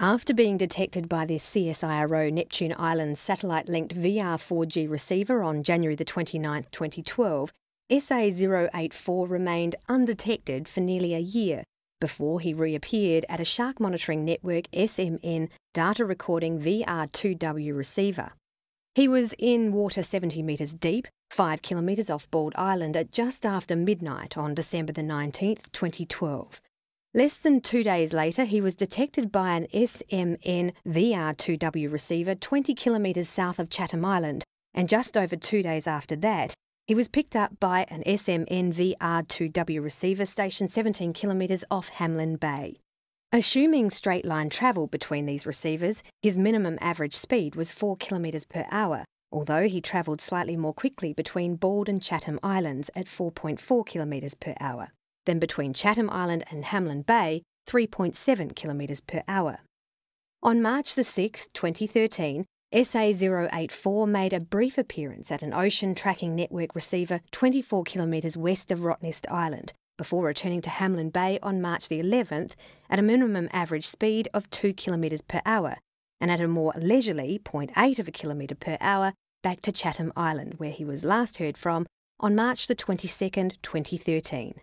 After being detected by the CSIRO Neptune Islands satellite linked VR4G receiver on January the 29th, 2012, SA084 remained undetected for nearly a year before he reappeared at a shark monitoring network SMN data recording VR2W receiver. He was in water 70 metres deep, 5 kilometres off Bald Island at just after midnight on December the 19th, 2012. Less than two days later, he was detected by an SMN VR2W receiver 20 kilometres south of Chatham Island, and just over two days after that, he was picked up by an SMN VR2W receiver stationed 17 kilometres off Hamelin Bay. Assuming straight line travel between these receivers, his minimum average speed was 4 kilometres per hour, although he travelled slightly more quickly between Bald and Chatham Islands at 4.4 kilometres per hour then between Chatham Island and Hamelin Bay, 3.7 kilometres per hour. On March the 6th, 2013, SA084 made a brief appearance at an ocean tracking network receiver 24 kilometres west of Rottnest Island before returning to Hamelin Bay on March the 11th at a minimum average speed of 2 kilometres per hour and at a more leisurely 0.8 of a kilometre per hour back to Chatham Island where he was last heard from on March the 22nd, 2013.